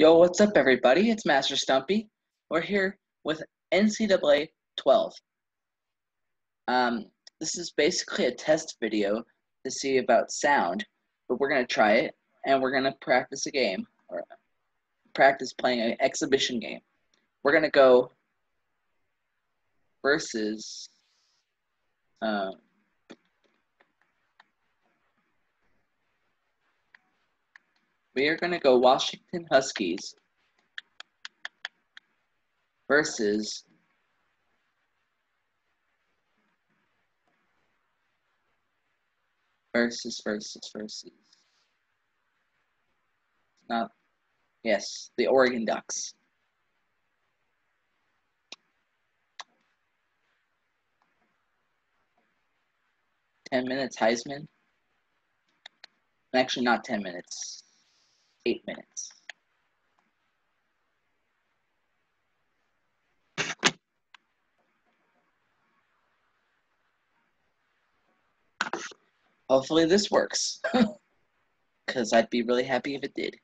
Yo, what's up, everybody? It's Master Stumpy. We're here with NCAA 12. Um, this is basically a test video to see about sound, but we're gonna try it and we're gonna practice a game or practice playing an exhibition game. We're gonna go versus. Um, we are going to go Washington Huskies versus versus versus versus. Not yes the Oregon Ducks. Ten minutes Heisman? Actually not ten minutes eight minutes. Hopefully this works. Because I'd be really happy if it did.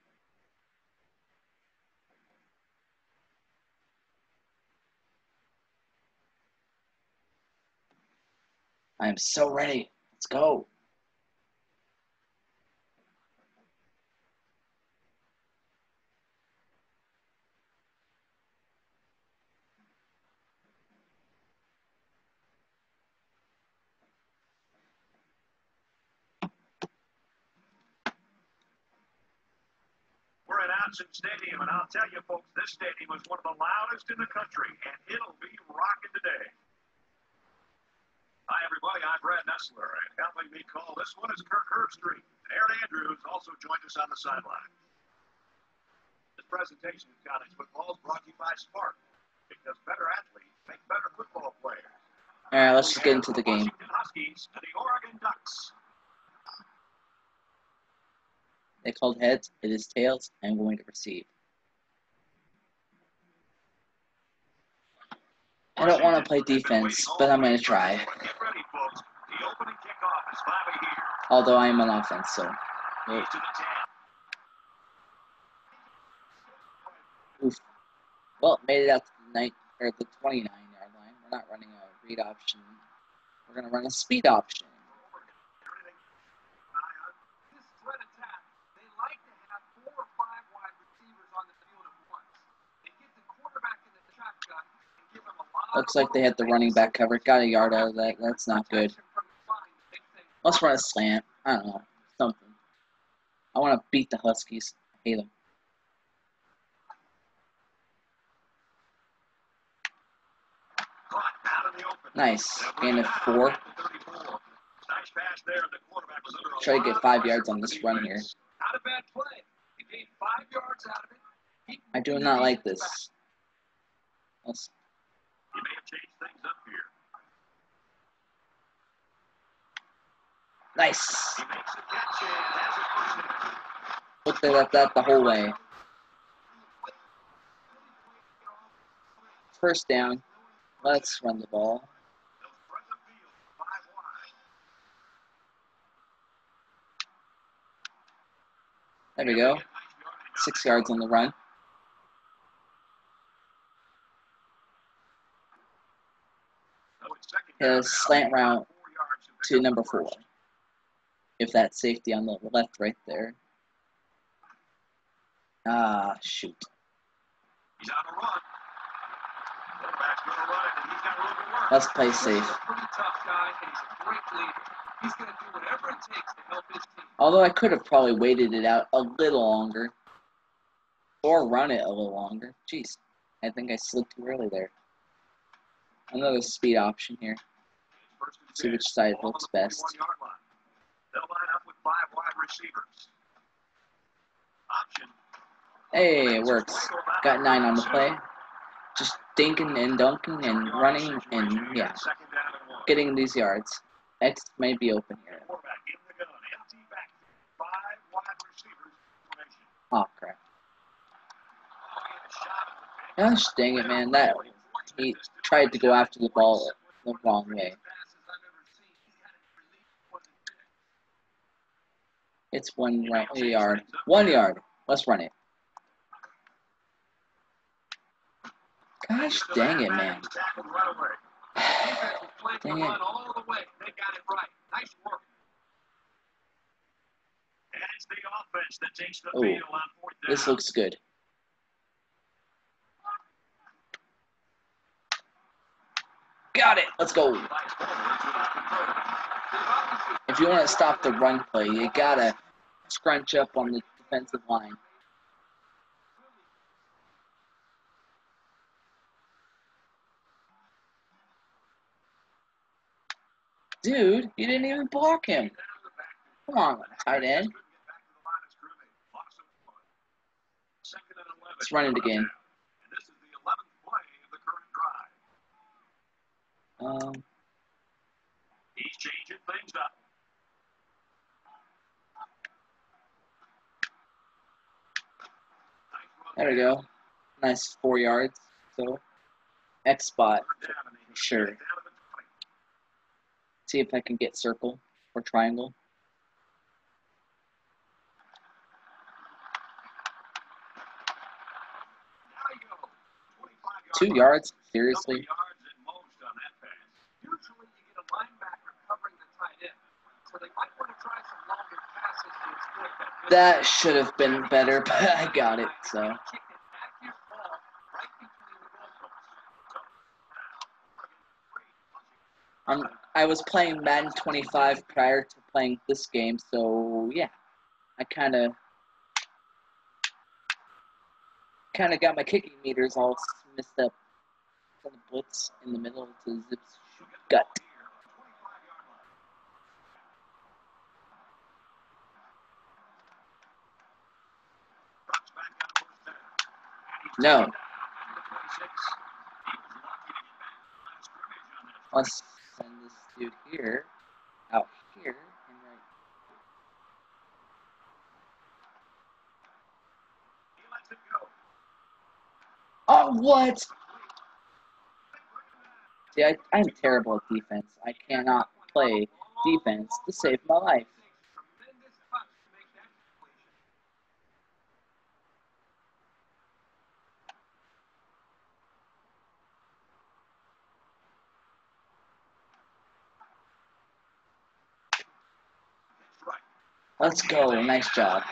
I am so ready. Let's go. Autzen Stadium, and I'll tell you, folks, this stadium is one of the loudest in the country, and it'll be rocking today. Hi, everybody. I'm Brad Nessler, and helping me call this one is Kirk Herbstreit. Erin Andrews also joined us on the sideline. This presentation of college football is brought to you by SPARQ, because better athletes make better football players. All right, let's just get into the game. Huskies and the Oregon Ducks. They called heads, it is tails, I'm going to receive. I don't want to play defense, but I'm going to try. Although I am on offense, so. Oof. Well, made it out to the, night, or the 29 yard line. We're not running a read option. We're going to run a speed option. Looks like they had the running back covered. Got a yard out of that. That's not good. Let's run a slant. I don't know. Something. I want to beat the Huskies. I hate them. Nice. Gain of four. Try to get five yards on this run here. I do not like this. Let's he may have changed things up here. Nice. Looked at that the whole way. First down. Let's run the ball. There we go. Six yards on the run. His slant route to number four. If that safety on the left right there. Ah, shoot. Let's play safe. Although I could have probably waited it out a little longer. Or run it a little longer. Jeez, I think I slid too early there. Another speed option here. See which side looks best. Hey, it works. Got nine on the play. Just dinking and dunking and running and yeah, getting these yards. X may be open here. Oh crap! Gosh dang it, man! That he tried to go after the ball the wrong way. It's one yard. One yard. Let's run it. Gosh dang it, man. Dang it. run all the way. They got it right. Nice work. And it's the offense that takes the Oh, field on fourth down. This looks good. Got it. Let's go. If you want to stop the run play, you gotta scrunch up on the defensive line. Dude, you didn't even block him. Come on, tight end. couldn't get back to the line of scrimmage. Lots of fun. Second and 11. Let's run it again. And this is the 11th play of the current drive. Um, He's changing things up. There we go. Nice four yards. So, X spot. Third down, and they need to Sure. get it down to the 20. See if I can get circle or triangle. Now you go. 25 Two yards? Seriously? yards at most on that pass. Usually you get a linebacker covering the tight end. So they might want to try some longer passes to exploit that. Should have been better, but I got it. So, I'm. I was playing Madden 25 prior to playing this game, so yeah, I kind of, kind of got my kicking meters all messed up from the blitz in the middle to Zip's gut. drops back on first down. And he's No. taken down at the 26. He was lucky to get back to the line of scrimmage on that Let's send this dude here, out here, and right. Oh, what? See, I, I'm terrible at defense. I cannot play defense to save my life. Tremendous touch to make that completion. That's right. Let's go. Nice job. Trying to get the ball to the outside of the field. Offensive line couldn't get enough lateral movement to keep the piece stopping the run.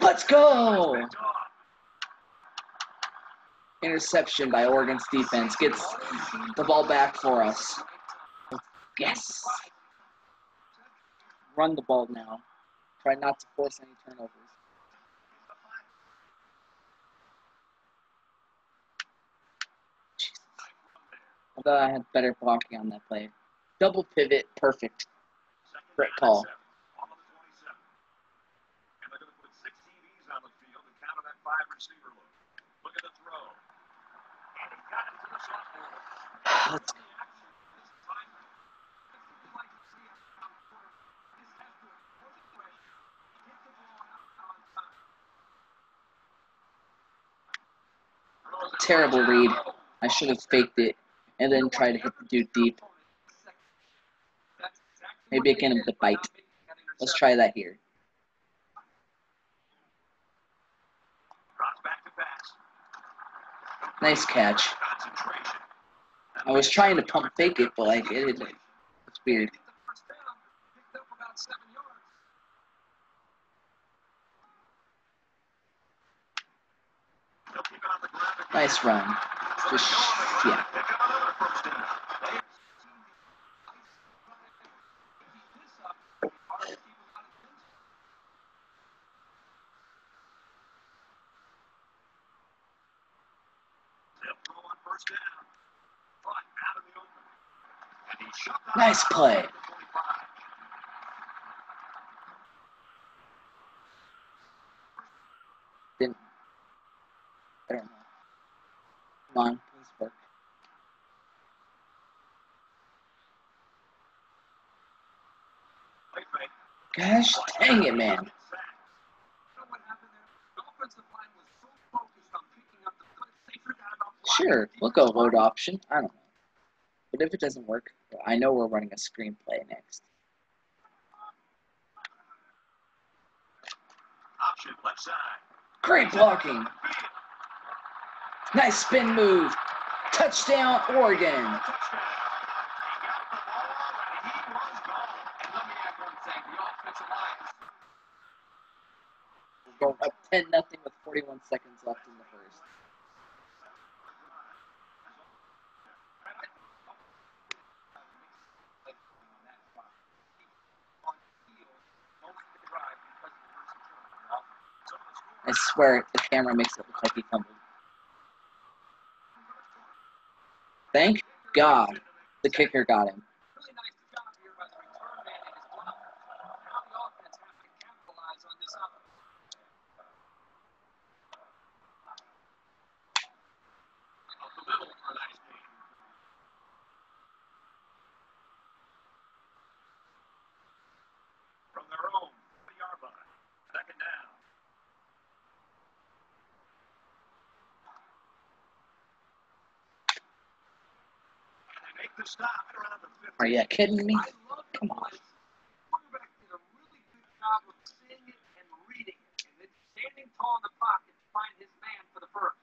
Let's go. Interception by Oregon's defense gets the ball back for us. Yes. Run the ball now. Try not to force any turnovers. Although I had better blocking on that play. Double pivot, perfect. Great call. seven. Ball on the 27. And they're going to put six DBs on the field to counter that five receiver look. Look at the throw. And he got it to the sophomore. Let's The action this time. That's what we like to see out of the quarterback. This has to put the pressure. Get the ball out on time. Throws it Terrible read. I should have faked it and then try to hit the dude deep. Maybe I can the bite. Let's try that here. Nice catch. I was trying to pump fake it, but like it, it it's weird. Get the first down. Picked up about seven yards. They'll keep it on the ground again. Nice run. So they Just go on the ground yeah. and pick up another first down. They have seen the ice run it. Keep this up. It's hard to keep them out of the end zone. They'll throw on first down. But out of the open. And he shoved out Nice play. the 25. Didn't. I don't know. Come on, please work. Gosh dang it, man. Sure, we'll go load option. I don't know. But if it doesn't work, I know we're running a screenplay next. Option left side. Great blocking. Nice spin move. Touchdown, Oregon. Touchdown. He got the ball and he was gone. And let me add one thing. The offensive line is We're going up 10 nothing with 41 seconds left in the first. I swear the camera makes it look like he fumbled. Thank God the kicker got him. really nice job here by the return man and his block. Now the offense has to capitalize on this up. Up the middle for a nice gain. From their own 40-yard line. Second down. And they make the stop at around the 50. Are you kidding me? I love the Come on. plays. Quarterback did a really good job of seeing it and reading it, and then standing tall in the pocket to find his man for the first.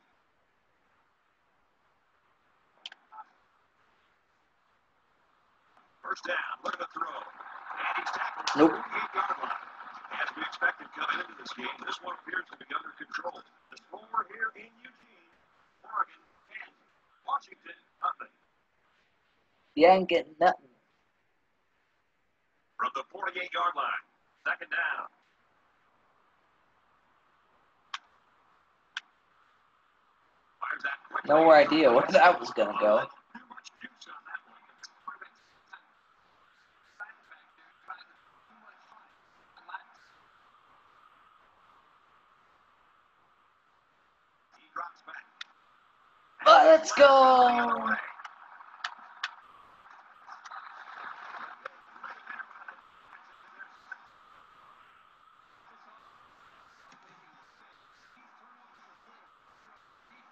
Down. Look at the throw. And he's tackled Nope. the 48-yard line. As we expected coming into this game, this one appears to be under control. The score here in Eugene, Oregon 10, Washington nothing. You ain't getting nothing. From the 48-yard line, second down. No idea where that was gonna go. Let's much juice on that one. He drops back. Let's go.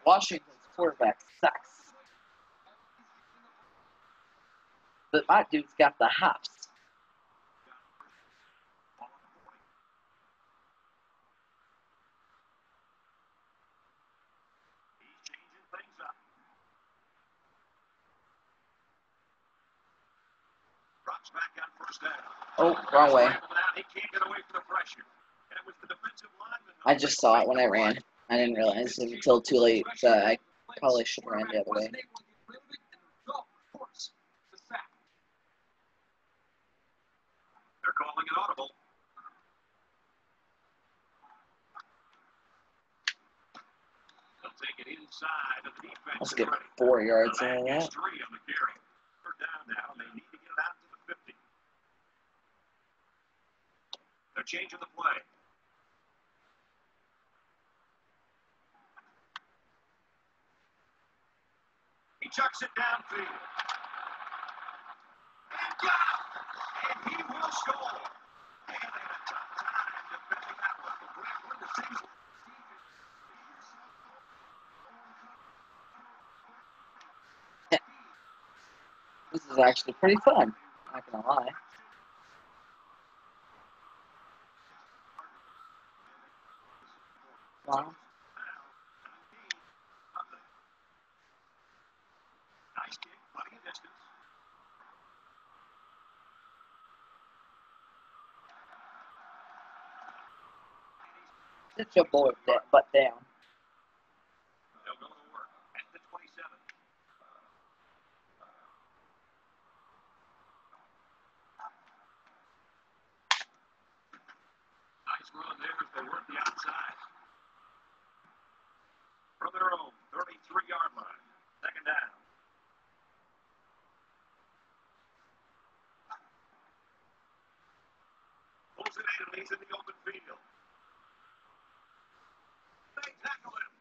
Washington's quarterback sucks. But my dude's got the hops. He's changing things up. Drops back on first down. Oh, wrong way. Scrambled out, He can't get away from the pressure. And it was the defensive lineman who I just saw it when I ran. I didn't realize it until too late that I probably should have ran the other way. Wasn't able to get rid of it, and the result, of course, the sack. They're calling it audible. They'll take it inside of the defense. Let's get four yards out of that. Three on the carry. Third down now. They need to get it out to the 50. They're changing the play. He chucks it downfield. And got! And he will score. This is actually pretty fun. Not gonna lie. Wow. Nice kick, plenty of distance. Sit your boy butt down.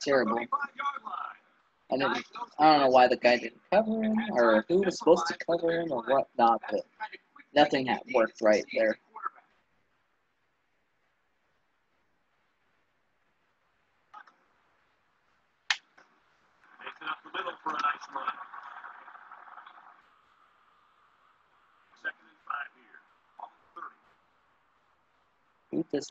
terrible. And it I don't know why the guy didn't cover him, or who was supposed to cover him, or whatnot, but nothing had worked right there. Beat this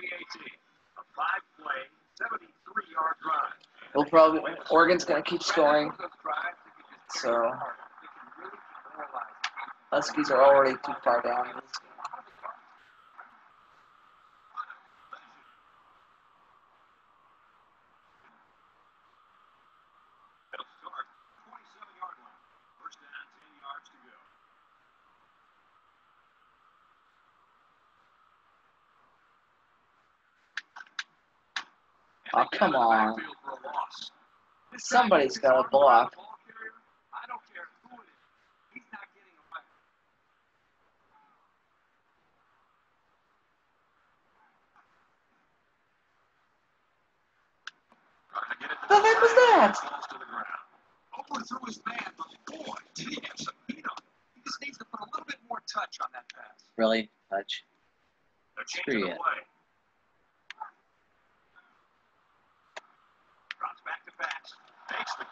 creates a five-play, 73-yard drive. Probably Oregon's going to keep scoring. So Huskies are already too far down. Come on. Somebody's got a block. The heck was that? Threw his man, but boy, did he have some on. He just needs to put a little bit more touch on that pass. Really? Touch? They're changing Screw the play.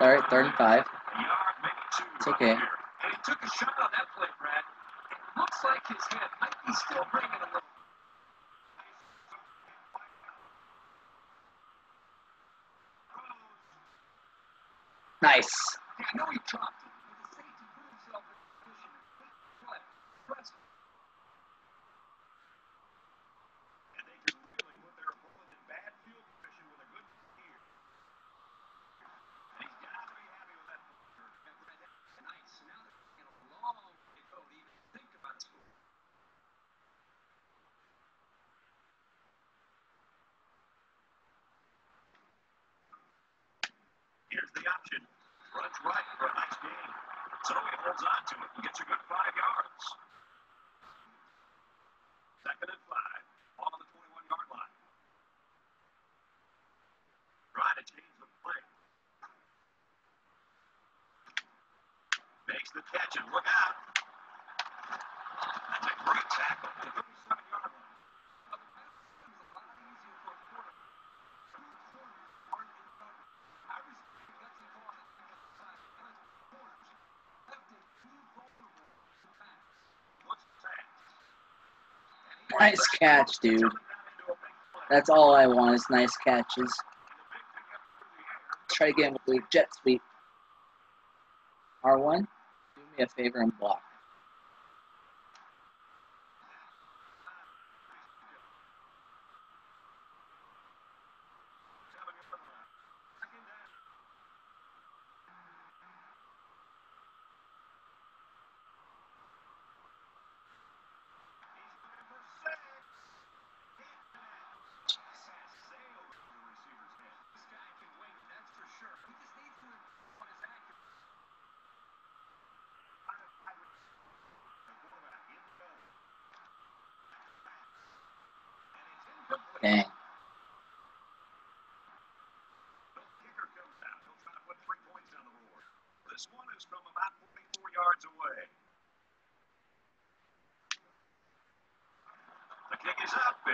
All right, thirty-five. It's okay. He took a shot on that play, Brad. Looks like his might be still bringing a little Nice. Nice catch, dude. That's all I want is nice catches. Try again with the jet sweep. R1, do me a favor and block.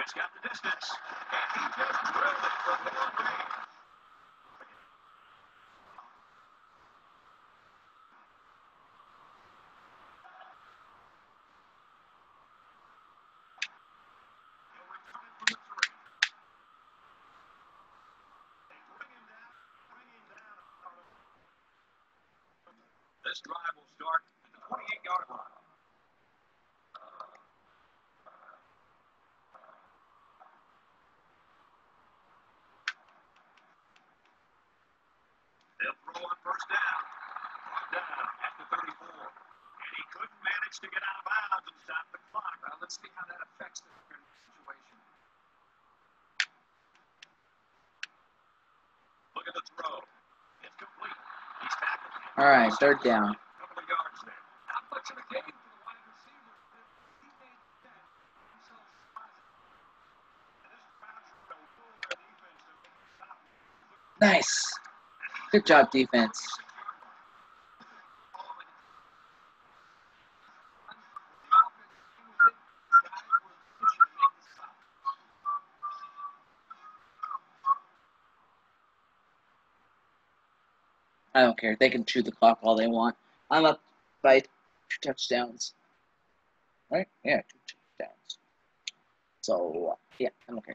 It's got the distance. And he just drilled it from long range. He'll return it from the three. They bring him down, bring him down. This drive will start at the 28-yard line. They'll throw on first down. Brought down at the 34. And he couldn't manage to get out of bounds and stop the clock. Well, let's see how that affects the current situation. Look at the throw. It's complete. He's tackled. All right, third down. couple of yards there. Not much of a gain for the wide receiver. He made that himself positive. And this bouncer will fool their defense to make him stop. Nice. Good job, defense. I don't care. They can chew the clock all they want. I'm up by two touchdowns. Right? Yeah, two touchdowns. So, yeah, I'm okay.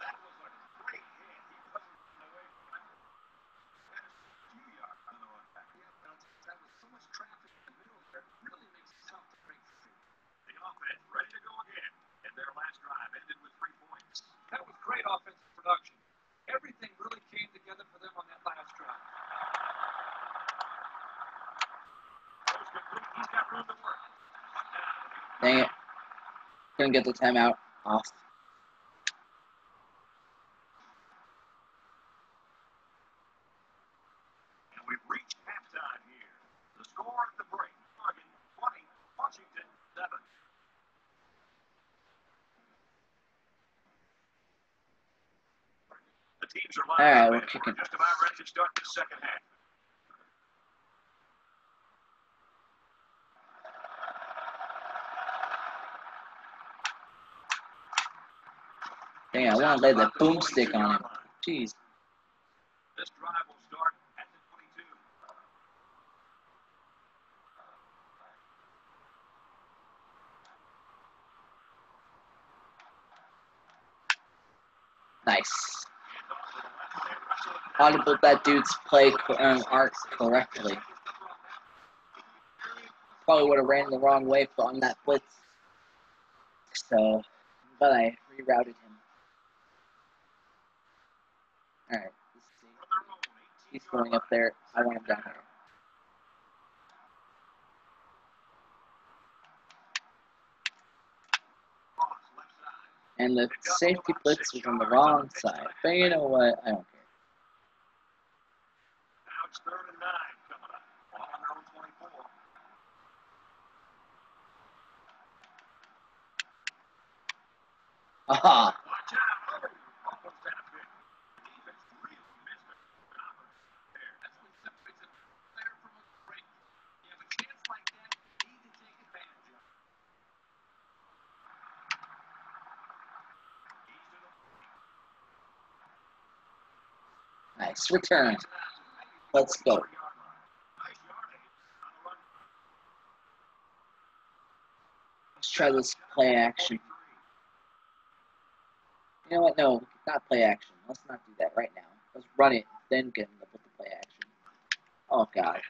That was a great hit. He wasn't away from it. That is a few yards on the run back. Yeah, but that was so much traffic in the middle there. It really makes it tough to break through. The offense ready to go again. And their last drive ended with three points. That was great offensive production. Everything really came together for them on that last drive. Throws complete. He's got room to work. Dang it. Couldn't get the timeout off. And we've reached halftime here. The score at the break. Oregon 20, Washington 7. The teams are lined All right, up, we're and just about ready to start the second half. Dang, I want to lay the boomstick on him. Jeez. This drive will start at the 22. Nice. Audible that dude's play um, art correctly. Probably would have ran the wrong way on that blitz. So, but I rerouted him. Alright. He's going up there. I want him down there. And the safety blitz was on the wrong side. But you know what? I don't care. Now it's third and nine coming up. Ball on their own 24. Aha! Watch out. Oh, almost had a pick. Defense really missed it. Robert there. That's what separates a player from a great. You have a chance like that, you need to take advantage of it. He's to the Nice return. Let's go. Let's try this play action. You know what? No, not play action. Let's not do that right now. Let's run it, then get to put the play action. Oh God. In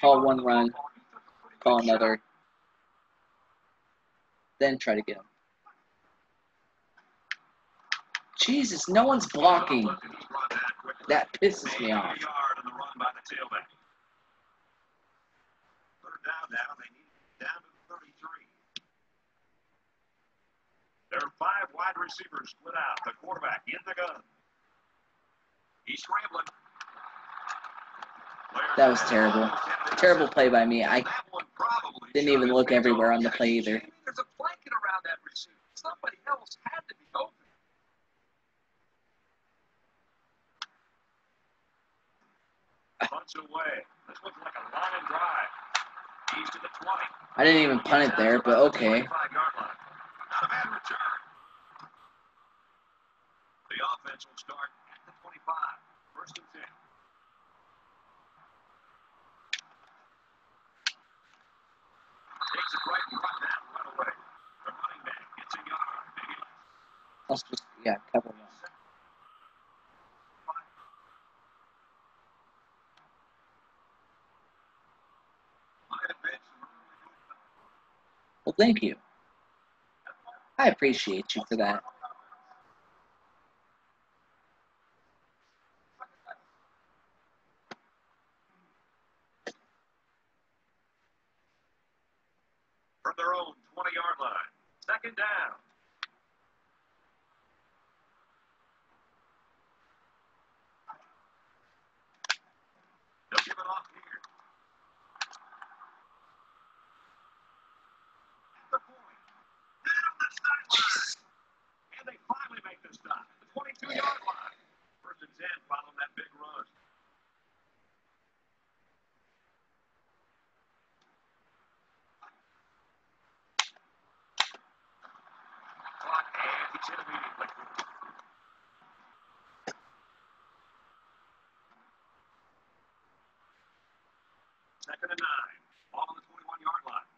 Call one run. Call another. Then try to get him. Jesus, no one's blocking. Look, and he's brought that pisses me off. A yard on the run by the tailback. Third down now. They need it down to 33. They're five receivers split out. The quarterback in the gun. He's scrambling. That was terrible. Almost into the Terrible play by me. I That one probably didn't even look everywhere on the play either. There's a blanket around that receiver. Somebody else had to be open. Away. This looks like a line drive. He's to the 20. I didn't even punt it there, but okay. 25-yard. Not a bad return. The offense will start at the 25. First and 10. Takes it right and run that run away. The running back gets a yard. Maybe just yeah one. Might have been some early movement. Well, thank you. I appreciate you for that. from their own 20 yard line. Second down. They'll give it off here. At the point. Down the sideline. And they finally make the stop. at The 22 yard line. First and 10 following that big run. Clock and he's hit immediately. Second and nine. Ball on the 21 yard line.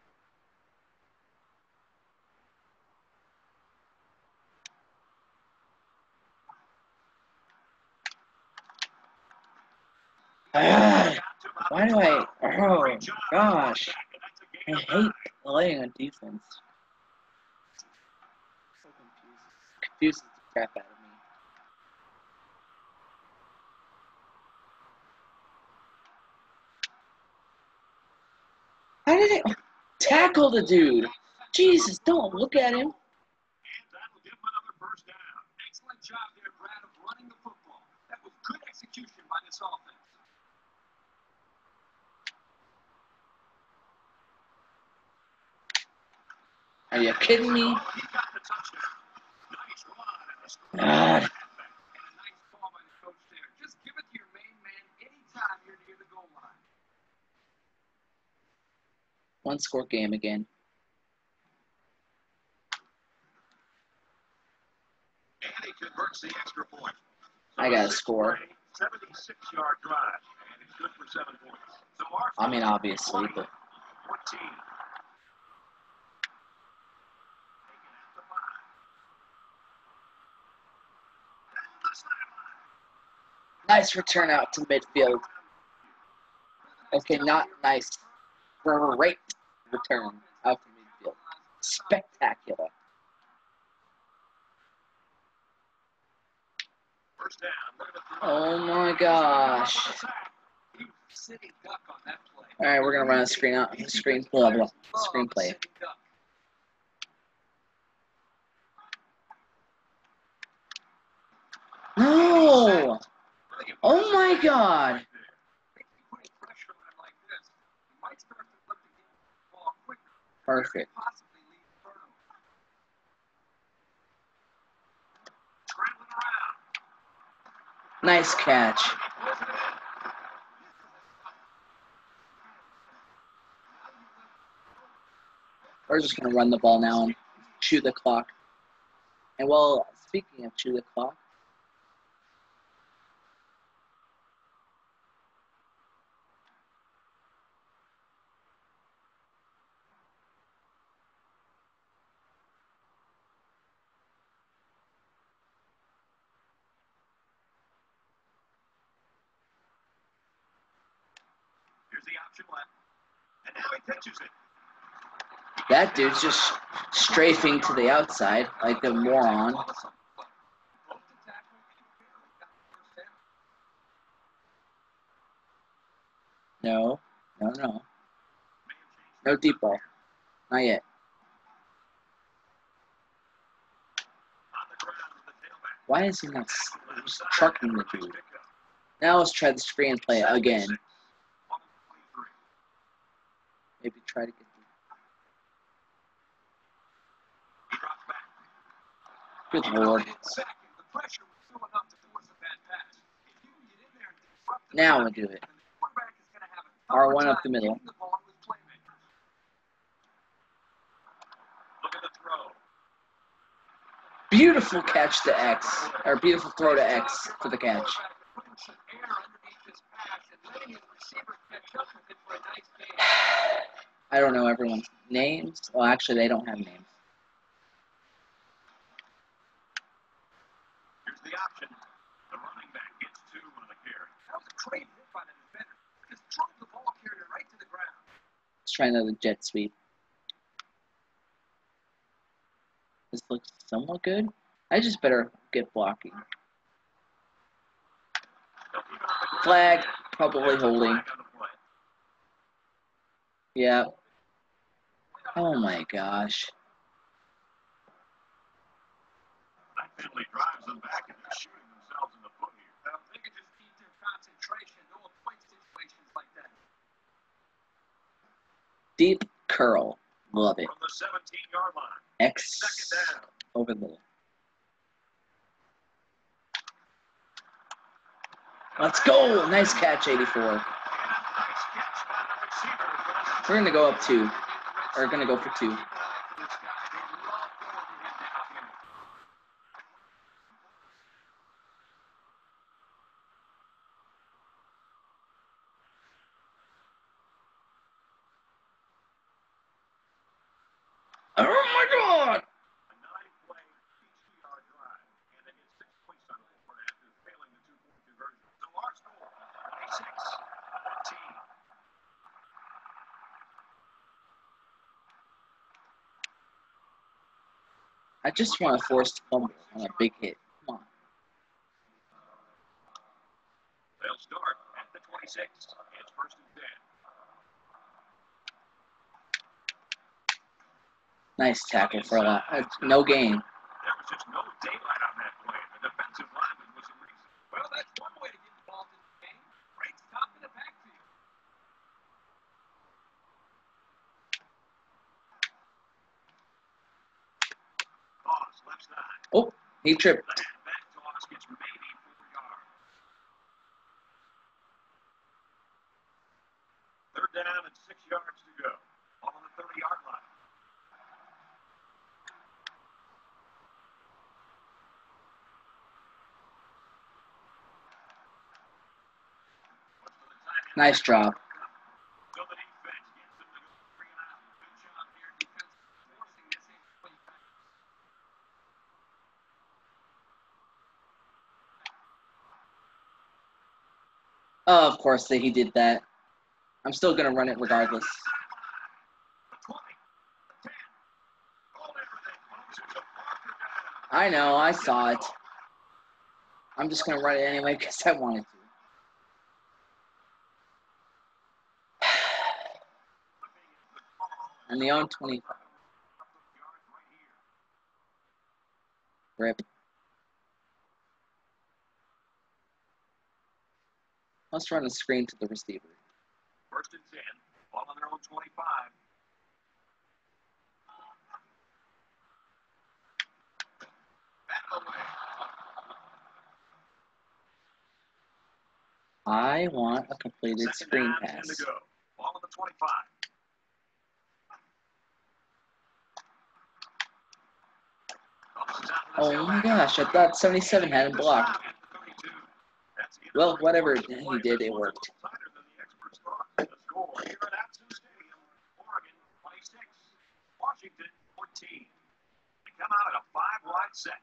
Why do I? Oh gosh, I hate playing on defense. So. Confuses the crap out of me. How did it tackle the dude? Jesus, don't look at him. Excellent job there, Brad, of running the football. That was good execution by this offense. Are you kidding me? Oh, he got the touchdown. Nice run and the score. God. And a nice call by the coach there. Just give it to your main man anytime you're you kidding me? line. One score game again. I got a score. 76 yard drive. And it's good for seven points. I mean, obviously, but 14. Taken at the five. Down the sideline. Nice return out to midfield. Okay, not nice. Great return out to midfield. Spectacular. Oh my gosh. All right, we're gonna run a screen out, screen blah blah, screenplay. No! Oh my God! To to. Perfect. Nice catch. We're just gonna run the ball now and chew the clock. And well, speaking of chew the clock, Here's the option left. And now he pitches it. that dude's just strafing to the outside like moron. The down. No, no, no, no deep ball, not yet. Why is he not s- just trucking the dude? Now let's try the screenplay again. Maybe try to get the. Good lord. Second, the pressure was still enough to force a bad pass. If you can get in there and disrupt the Now we'll do it. then the quarterback is going to have a R1 up the middle. getting the ball to his playmakers. Look at the throw. Beautiful catch to X, or beautiful throw to X for the catch. I don't know everyone's names. Well, actually, they don't have names. Here's the option. The running back gets two on the carry. That was a great by the defender. Drove the ball carrier right to the ground. Let's try another jet sweep. This looks somewhat good. I just better get blocking. Flag, probably holding. flag on the play. Yeah. Oh my gosh. That drives them back and they're shooting themselves in the foot here. Think it just needs their concentration. No point situations like that. Deep curl. Love it. From the 17-yard line. X Second down. over the. Let's go! Nice catch, 84. And a nice catch by the receiver. We're gonna go up two. Or gonna go for two. Oh my god! A nine-play, 60-yard drive. And they get six points on the board after failing the two-point conversion. So our score, 26 14. I just want to force fumble on a big hit. Come on. They'll start at the 26. It's first and 10. Nice tackle for a lot. No gain. There was just no daylight on that play. The defensive lineman was the reason. Well, that's one way to get involved in the game. Break stop in the backfield. Toss, left side. Oh, he tripped. The halfback toss gets maybe four yards. Third down and six yards to go. On the 30-yard line. What's for the tight end? Nice drop. So the defense gets them to go three and out. Good job here, defense, forcing this incomplete pass. Oh, of course that he did that. I'm still gonna run it regardless. The 20, the 10. Hold everything, folks. It's a Parker down. I know, I saw it. I'm just gonna run it anyway because I wanted to. And the on 20 rip. Let's run a screen to the receiver. First and 10. Ball on their own 25. I want a completed Second screen down, pass. to go. Ball on the 25. Tosses out to the Oh my gosh, I thought 77 had him blocked. time at the 32. That's the end of Well, whatever he did, it worked. little tighter than the experts thought. The score here at Autzen Stadium, Oregon 26, Washington 14. They come out at a five-wide set.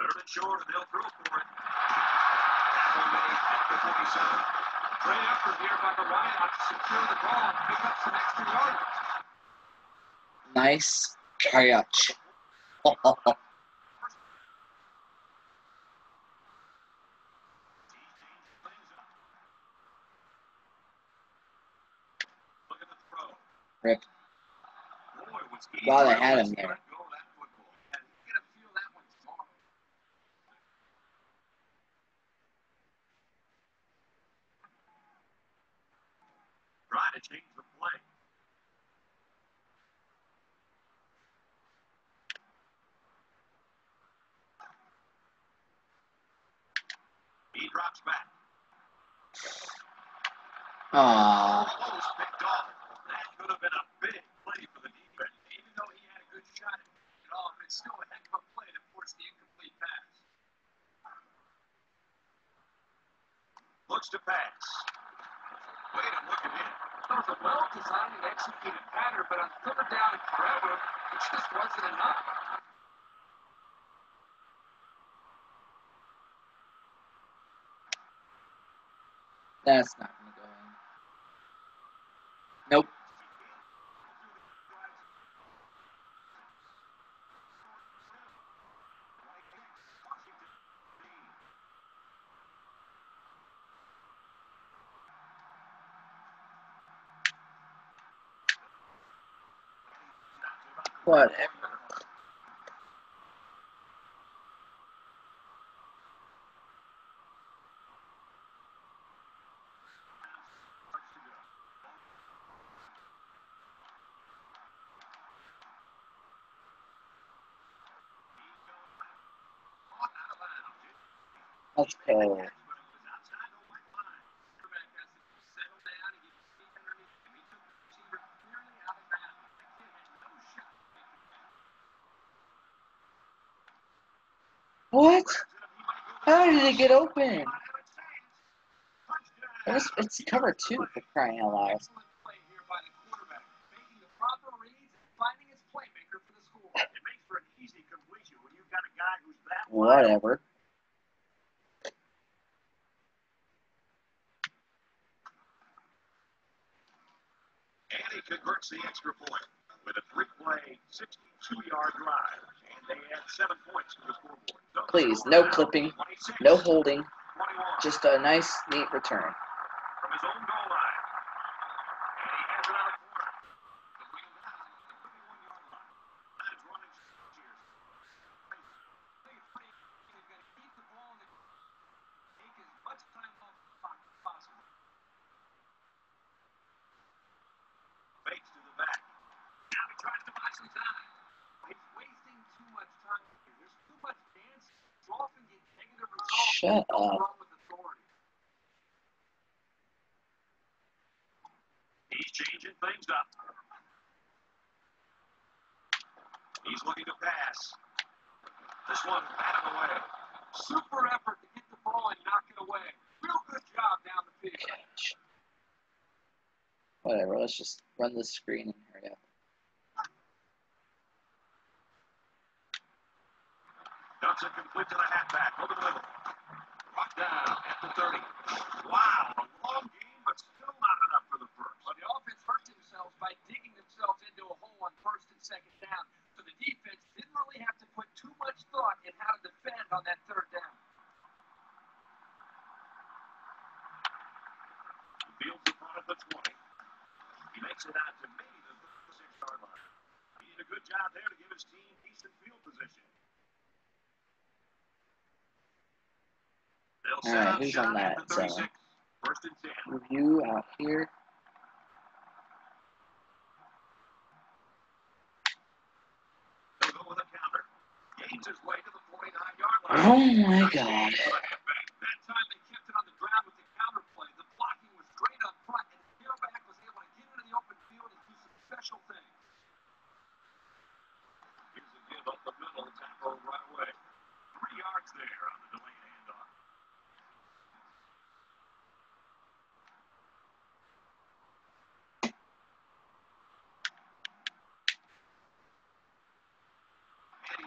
Third and short, and they'll throw for it. Tackle made at the 47. Great effort here by the to secure the ball and pick up some extra yardage. Nice catch. Rip. While they had him there. Try to change the play. Drops back. Ah could have been a big play for the defense. Even though he had a good shot at it off, it's still a heck of a play to force the incomplete pass. Looks to pass. Way to look at him. That was a well-designed and executed pattern, but on third down forever, it just wasn't enough. that's not Whatever. Let's go. What? Get open? It's, cover two for crying out loud. Whatever. And he converts the extra point with a three-play, 62-yard drive. Please, no clipping, No holding, just a nice, neat return. from his own goal line. And he has it on the corner. The wing down at the 31-yard line. Lions running cheers. I think it's pretty interesting. They've got to keep the ball in the take as much time off the clock as possible. Bates to the back. Now he tries to buy some time. It's wasting too much time here. There's too much dance. You often get negative results. Shut up. authority. He's changing things up. He's looking to pass. This one batted away. Super effort to get the ball and knock it away. Real good job down the field. Whatever, let's just run this screen and hurry up. Dumps it complete to the halfback. Over the middle. Brought down at the 30. Wow, a long game, but still not enough for the first. Well, the offense hurt themselves by digging themselves into a hole on first and second down. So the defense didn't really have to put too much thought in how to defend on that third down. Fields in front of the 20. He makes it out to maybe the 36-yard line. He did a good job there to give his team decent field position. They'll set All right, up who's shop on at that the 36. zone? First and 10. Review out here. They'll go with a counter. Gains his way to the 49-yard line. Oh my Nice god. gain for the halfback. That time they kept it on the ground with the counter play. The blocking was great up front, and the tailback was able to get into the open field and do some special things. Here's a give up the middle, tackle right away. Three yards there on the delayed handoff.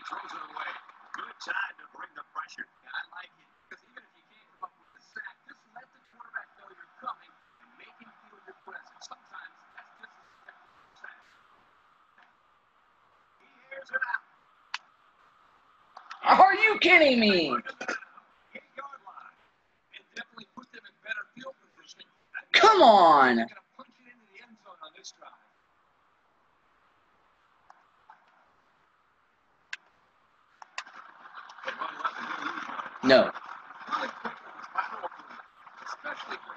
It away. Good time to bring the pressure. Yeah, I like it because even if you can't come up with the sack, just let the quarterback know you're coming and make him feel your presence. Sometimes that's just as effective as a sack. He hears it out. Are you kidding me? Eight-yard line. It definitely put them in better field positioning. That means Come on. They're going to punch it into the end zone on this drive. They run left and they lose one. No. Really quick with his lateral move, especially for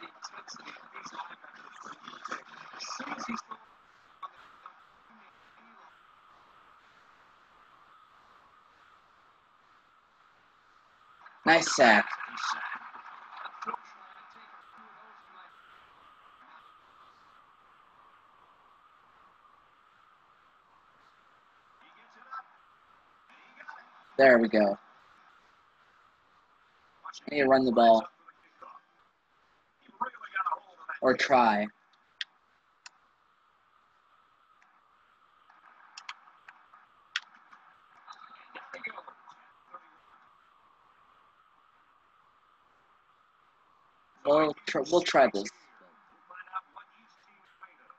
defense that these linebackers bring you pick. As soon as he's going on the you make any line. Nice sack. He's sacked. Unfortunately, I take a few of those in my He gets it up. And he got sack. There we go. I need to run the ball. Up for the kickoff. He really got a hold of that Or kick. try. There you go. We'll, tr- we'll try this. We'll find out what each team is made of.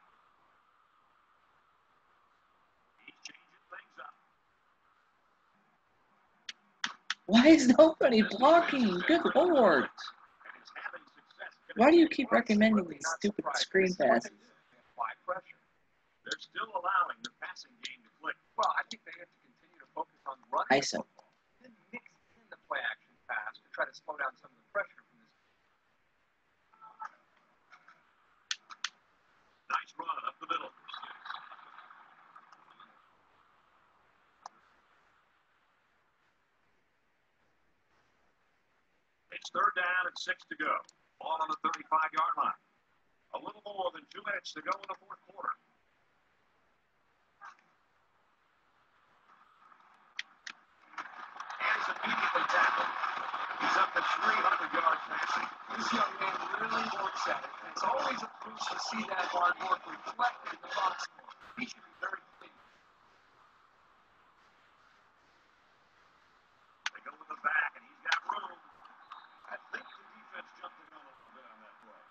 He's changing things up. Why is nobody blocking? Good lord. And he's having success. Why do you keep recommending these stupid screen passes? They're still allowing the passing game to click. Well, I think they have to continue to focus on running ISO. Then mix in the play action pass to try to slow down some of the pressure from this. Nice run up the middle. It's third down and six to go. Ball on the 35-yard line. A little more than two minutes to go in the fourth quarter. And he's immediately tackled. He's up to 300 yards passing. This young man really works at it, it's always a boost to see that hard work reflected in the box score. He should be very pleased. They go with the back, and he's got room. I think the defense jumped the gun a little bit on that play.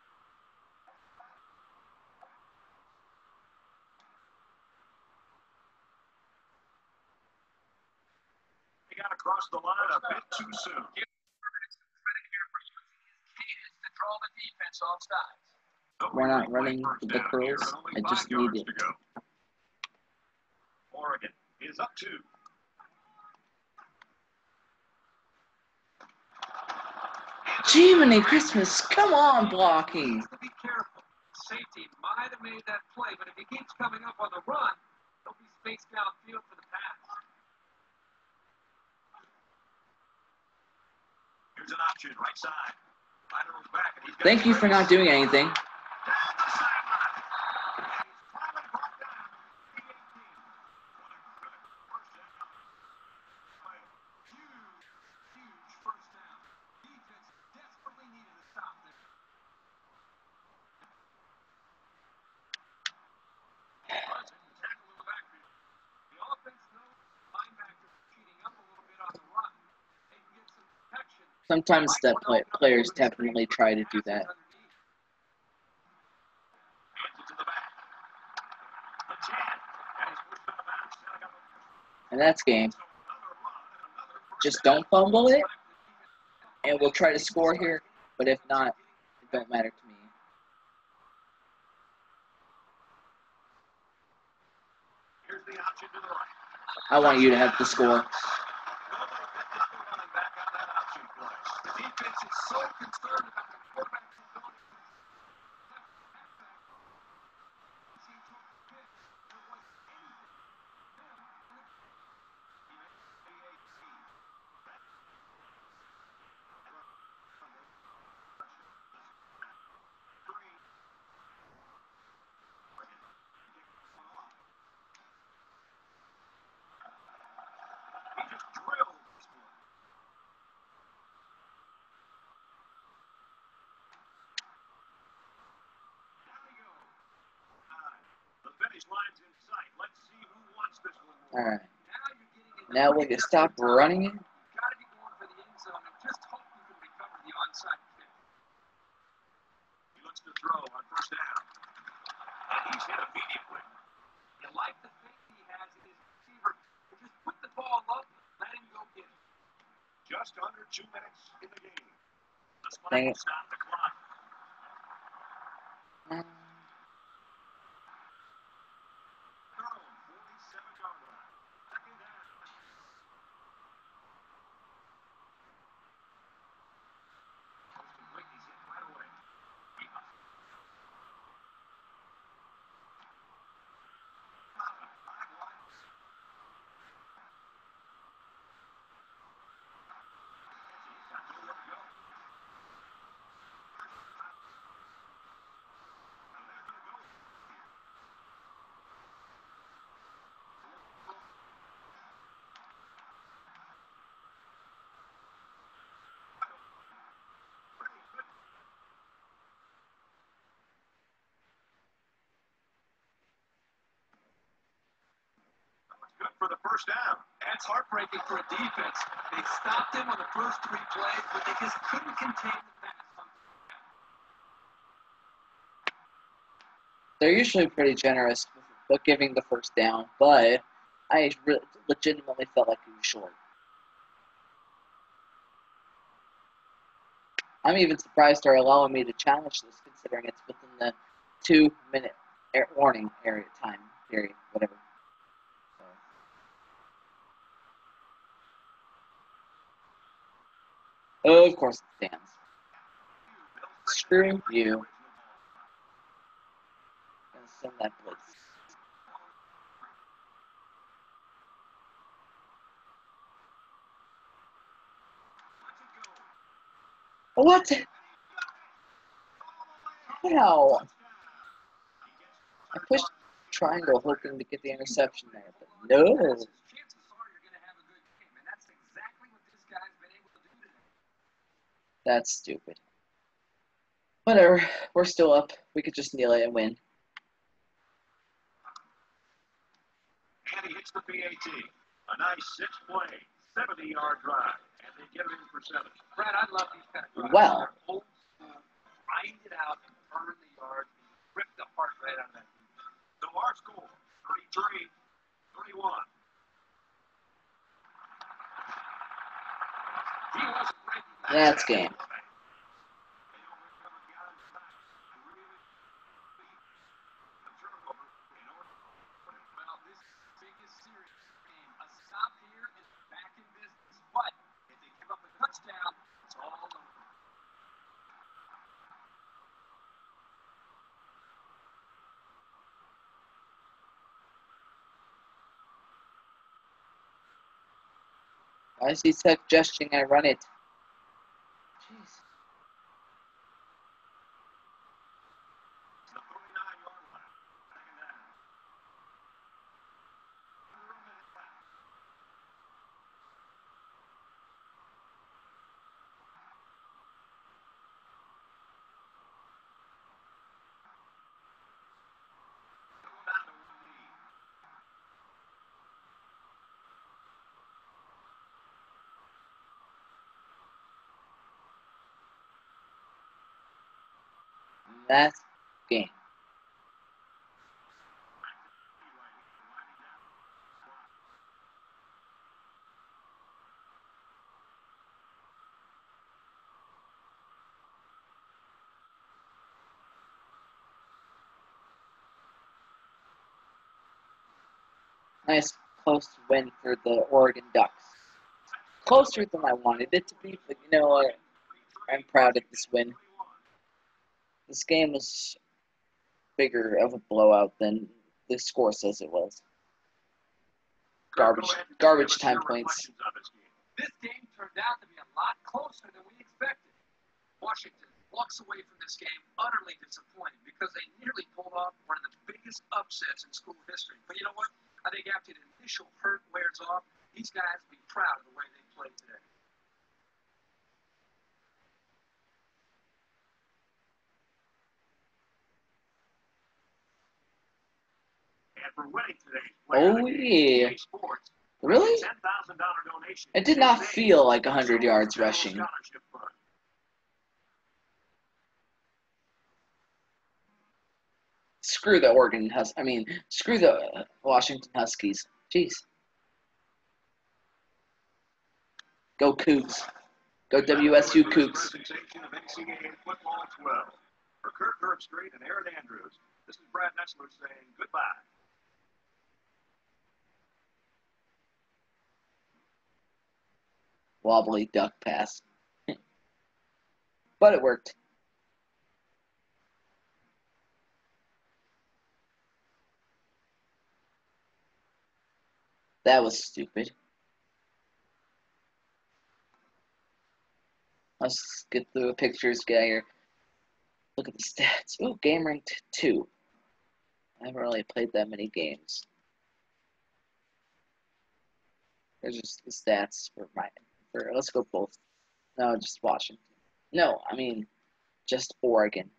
He got the line a bit too soon. Give credit here for using his hands to draw the defense off sides. We're not running the curls. I just need it. to go. Oregon is up two. Jiminy Christmas, come on, blocking. Be careful. Safety might have made that play, but if he keeps coming up on the run, there'll be space downfield for the pass. Here's an option, right side. Back, and he's Thank you for not doing anything. Down the sideline. And he's finally brought down at the 18. What a good first down. Play. Huge, huge first down. Defense desperately needed a stop there. Brunson tackle in the backfield. The offense knows linebackers are cheating up a little bit on the run. They can get some protection. Sometimes that play, players the definitely try to do that. passes underneath. Hands it to the back. The 10. And the- that's game. Just don't fumble it, and we'll try to score here. But if not, it don't matter to me. The the. I want you to have the score. Nobody picked up the running back on that option play. The defense is so concerned about the quarterback's ability to As he took the pitch, there wasn't anything. He just drilled this one. Down he goes. Nine. The finish line's in sight. Let's see who wants this one more. All right. Now will you stop running it? You've got to be going for the end zone and just hope you can recover the onside kick. He looks to throw on first down. And he's hit immediately. You like the faith he has in his receiver. to Just put the ball up, let him go get it. Just under two minutes in the game. The Dang spike it. will stop the clock. Throw, 47 yard line. Second down. Most complete. He's hit right away. He for the first down. That's heartbreaking for a defense. They stopped him on the first three plays, but they just couldn't contain the pass. They're usually pretty generous with giving the first down, but I re- legitimately felt like he was short. I'm even surprised they're allowing me to challenge this, considering it's within the two minute warning area time period, whatever. Of course it stands. Screw you. Gonna send that. What? How? I pushed triangle hoping to get the interception there, but no. Chances are you're going to have a good game, and that's exactly what this guy's been able to do today. That's stupid. Whatever. We're still up. We could just kneel it and win. And he hits the PAT. A nice six play, 70 yard drive. And they get it in for seven. Brad, I love these kind of drives. Well. Old school, grind it out and burn the yards, rip the heart right out of that. So our score 33 31. He ready. That's game. Why is he suggesting I run it? Jeez. The 39 yard line. Second down. Under a minute left. Going down to one knee. That's game. Nice close win for the Oregon Ducks. Closer than I wanted it to be, but you know what? I'm proud of this win. This game was bigger of a blowout than the score says it was. Garbage, garbage time points. This game turned out to be a lot closer than we expected. Washington walks away from this game utterly disappointed because they nearly pulled off one of the biggest upsets in school history. But you know what? I think after the initial hurt wears off, these guys will be proud of the way they played today. And for winning today's player Oh, yeah. Sports, Really? $10,000 donation It did not feel like 100 yards rushing. Screw the Oregon Hus. I mean, screw the Washington Huskies. Jeez. Go Cougs. Go WSU Cougs. Presentation of NCAA football 12. For Kirk Herbstreit and Erin Andrews, this is Brad Nessler saying goodbye. Wobbly duck pass. but it worked. That was stupid. Let's get through the pictures, guy here. Look at the stats. Ooh, game ranked two. I haven't really played that many games. There's just the stats for my let's go both. No, just Washington. No, I mean just Oregon.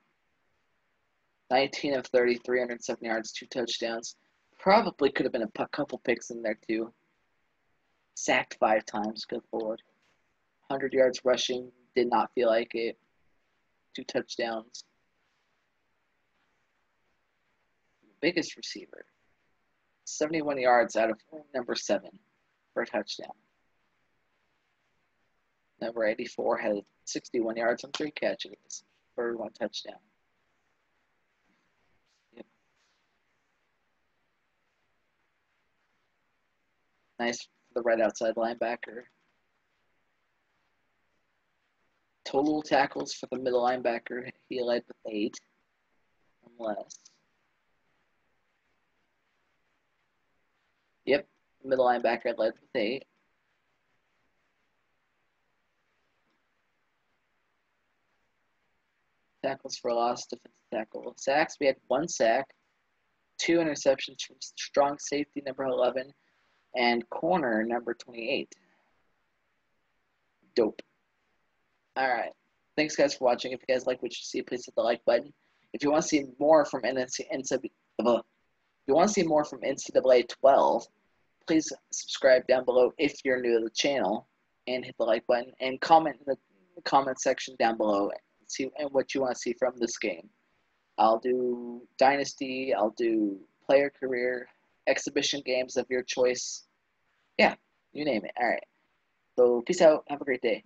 19 of 30, 307 yards, two touchdowns, Probably could have been a couple picks in there too. Sacked five times. Good lord. 100 yards rushing. Did not feel like it. Two touchdowns. Biggest receiver. 71 yards out of number seven for a touchdown. Number 84 had 61 yards on three catches for one touchdown. Yep. Nice for the right outside linebacker. Total tackles for the middle linebacker, he led with eight, unless. Yep, middle linebacker led with eight. Tackles for loss, defensive tackle. Sacks, we had one sack, two interceptions from strong safety number 11, and corner number 28. Dope. Alright. Thanks, guys, for watching. If you guys like what you see, please hit the like button. If you want to see more from NCAA, uh, if you want to see more from NCAA 12, please subscribe down below if you're new to the channel, and hit the like button, and comment in the comment section down below see and what you want to see from this game. I'll do Dynasty, I'll do player career, exhibition games of your choice. Yeah, you name it. All right. So peace out. Have a great day.